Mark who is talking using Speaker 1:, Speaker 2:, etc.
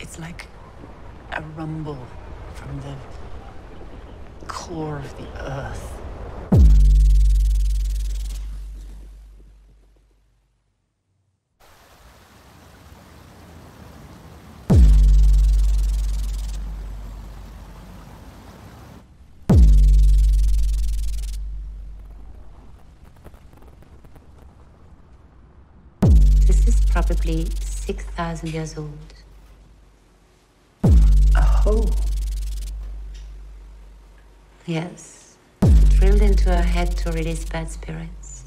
Speaker 1: It's like a rumble from the core of the earth.
Speaker 2: This is probably 6,000 years old.
Speaker 1: Hole.
Speaker 2: Yes. Drilled into her head to release bad spirits.